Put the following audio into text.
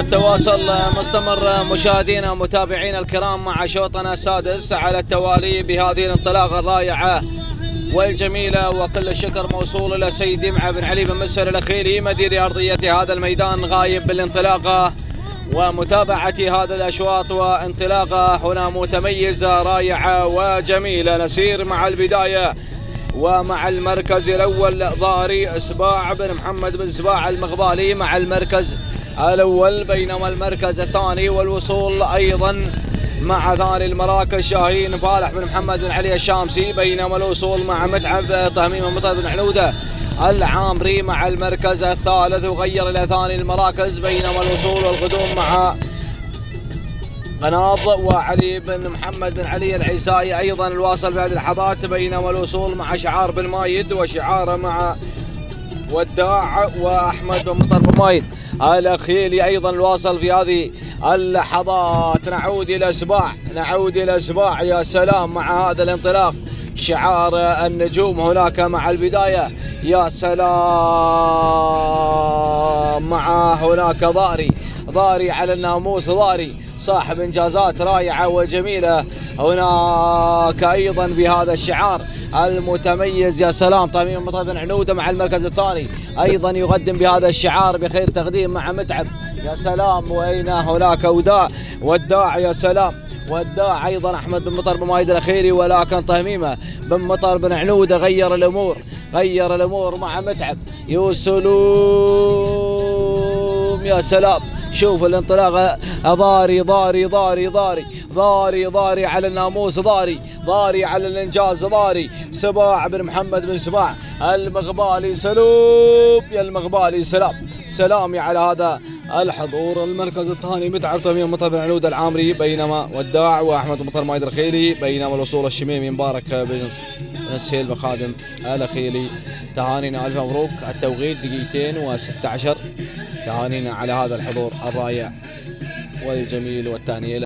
التواصل مستمر مشاهدينا ومتابعينا الكرام مع شوطنا السادس على التوالي بهذه الانطلاقة الرائعة. والجميلة وكل الشكر موصول إلى السيد يمعة بن علي بن مسفر الأخيري مدير أرضية هذا الميدان غايب بالانطلاقة ومتابعة هذا الأشواط وانطلاقة هنا متميزة رائعة وجميلة. نسير مع البداية ومع المركز الأول ضاري إسباع بن محمد بن سباع المغبالي مع المركز الأول بينما المركز الثاني والوصول أيضا مع ثاني المراكز شاهين فالح بن محمد بن علي الشامسي بينما الوصول مع متعب تهميم مطر بن عنوده العامري مع المركز الثالث وغير إلى ثاني المراكز بينما الوصول والقدوم مع قناض وعلي بن محمد بن علي العيسائي أيضا الواصل في هذه بينما الوصول مع شعار بن مايد وشعاره مع وداع وأحمد بن مطر بن مايد الاخيلي أيضا الواصل في هذه اللحظات. نعود إلى سباع نعود إلى سباع يا سلام. مع هذا الانطلاق شعار النجوم هناك مع البداية. يا سلام. مع هناك ضاري. ضاري على الناموس. ضاري. صاحب إنجازات رائعة وجميلة هناك أيضا بهذا الشعار. المتميز يا سلام. طميم مطرد عنوده مع المركز الثاني. أيضا يقدم بهذا الشعار بخير تقديم مع متعب. يا سلام وأين هناك وداع؟ وداع يا سلام. وداع أيضا أحمد بن مطر بمايد الأخيري ولكن طهميمه بن مطر بن عنوده غير الأمور غير الأمور مع متعب. يوسلوم يا سلام. شوف الانطلاقه ضاري ضاري ضاري ضاري. ضاري ضاري على الناموس ضاري ضاري على الإنجاز ضاري. سباع بن محمد بن سباع. المغبالي سلوب يا المغبالي سلام. سلامي على هذا الحضور. المركز الثاني متعب تميم مطر بن عنود العامري بينما وداع وأحمد مطر مايد الخيلي بينما الوصول الشميمي مبارك بن السهيل بخادم الأخيلي. تهانينا ألف مبروك. التوقيت دقيقتين و16 تهانينا على هذا الحضور الرائع والجميل والتهنئة.